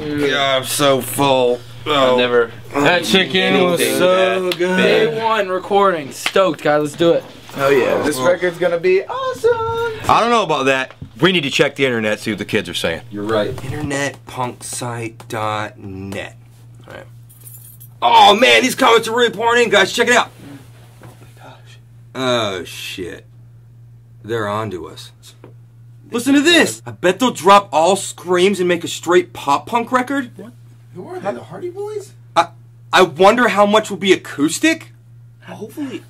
Yeah, I'm so full. Oh. Never. That chicken was so good. Day one recording. Stoked, guys. Let's do it. Oh yeah, this record's gonna be awesome. I don't know about that. We need to check the internet, see what the kids are saying. You're right. Internetpunksite.net. Alright. Oh man, these comments are really pouring in, guys. Check it out. Oh my gosh. oh shit. They're on to us. Listen to this. I bet they'll drop all screams and make a straight pop punk record. Who are they? The Hardy Boys? I I wonder how much will be acoustic. Hopefully.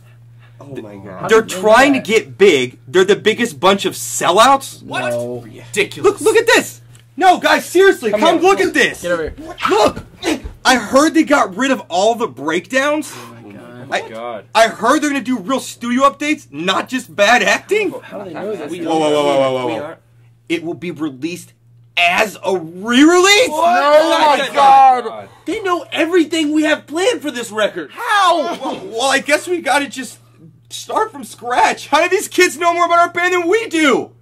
Oh my god. They're trying to get big. They're the biggest bunch of sellouts. What? No. Look, look at this. No, guys, seriously, come, here. look at this. Get over here. Look, I heard they got rid of all the breakdowns. Oh I, God. I heard they're gonna do real studio updates, not just bad acting. How do they know this? Whoa, whoa, whoa, whoa, whoa, whoa, whoa. It will be released as a re-release. Oh my god. They know everything we have planned for this record. How? Well, well, I guess we gotta just start from scratch. How do these kids know more about our band than we do?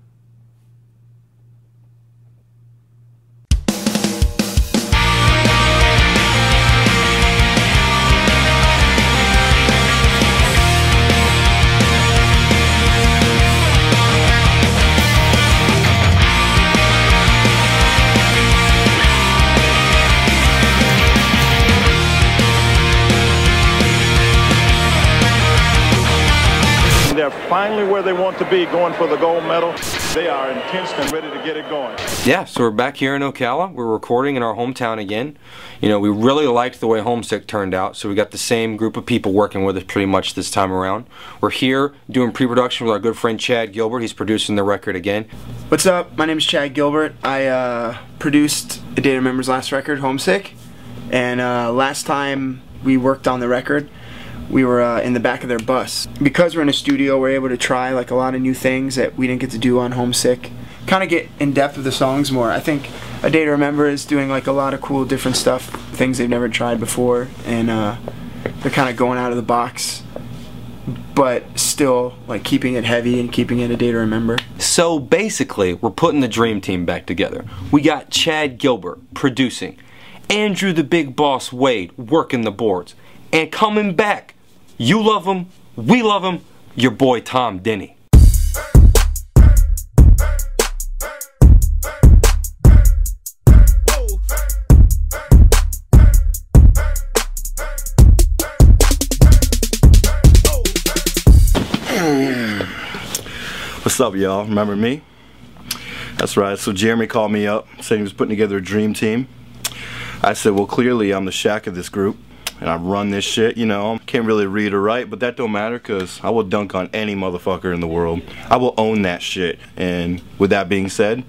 Finally where they want to be, going for the gold medal. They are intense and ready to get it going. Yeah, so we're back here in Ocala. We're recording in our hometown again. You know, we really liked the way Homesick turned out, so we got the same group of people working with us pretty much this time around. We're here doing pre-production with our good friend Chad Gilbert. He's producing the record again. What's up? My name is Chad Gilbert. I uh, produced A Day to Remember's last record, Homesick, and uh, last time we worked on the record, we were uh, in the back of their bus. Because we're in a studio, we're able to try like a lot of new things that we didn't get to do on Homesick. Kind of get in depth with the songs more. I think A Day to Remember is doing like a lot of cool different stuff, things they've never tried before, and uh, they're kind of going out of the box, but still like keeping it heavy and keeping it a day to remember. So basically, we're putting the dream team back together. We got Chad Gilbert producing, Andrew the Big Boss Wade working the boards, and coming back, you love him, we love him, your boy Tom Denney. What's up, y'all? Remember me? That's right. So Jeremy called me up, said he was putting together a dream team. I said, well, clearly I'm the Shaq of this group, and I run this shit. You know, can't really read or write, but that don't matter because I will dunk on any motherfucker in the world. I will own that shit. And with that being said,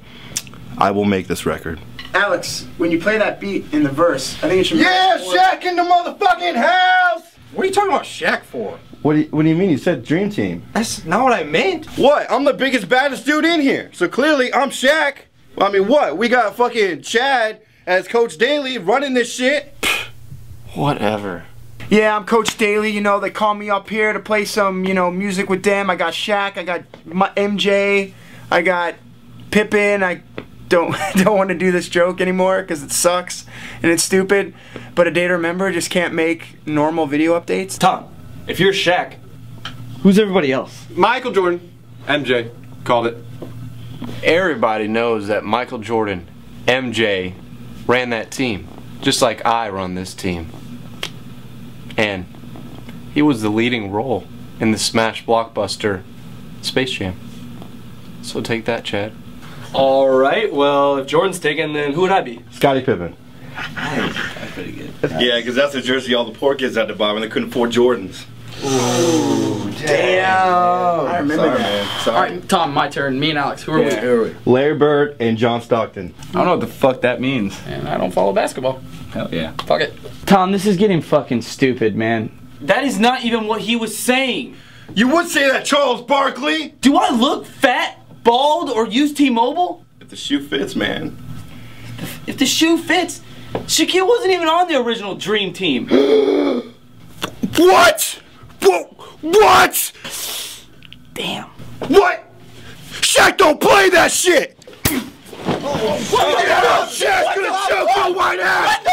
I will make this record. Alex, when you play that beat in the verse, I think it should. Yeah, Shaq in the motherfucking house! What are you talking about Shaq for? What do you, what do you mean? You said dream team. That's not what I meant. What? I'm the biggest, baddest dude in here. So clearly I'm Shaq. I mean, what? We got fucking Chad as Coach Daly running this shit. Whatever. Yeah, I'm Coach Daly. You know, they call me up here to play some, you know, music with them. I got Shaq, I got my MJ, I got Pippen. I don't don't want to do this joke anymore because it sucks and it's stupid. But a day to remember just can't make normal video updates. Tom, if you're Shaq, who's everybody else? Michael Jordan. MJ. Called it. Everybody knows that Michael Jordan, MJ, ran that team, just like I run this team. And he was the leading role in the smash blockbuster Space Jam. So take that, Chad. All right. Well, if Jordan's taken, then who would I be? Scottie Pippen. That's pretty good. Yeah, because that's the jersey all the poor kids had to buy when they couldn't afford Jordans. Ooh, damn. I remember Sorry, that. man. All Sorry. right, Tom, my turn. Me and Alex. Who are we? Who are we? Larry Bird and John Stockton. I don't know what the fuck that means. And I don't follow basketball. Hell yeah. Fuck it. Tom, this is getting fucking stupid, man. That is not even what he was saying. You would say that, Charles Barkley. Do I look fat, bald, or use T-Mobile? If the shoe fits, man. If the shoe fits, Shaquille wasn't even on the original Dream Team. What? Wha- What? Damn. What? Shaq don't play that shit! Oh, what the hell? Shaq's gonna choke your white ass!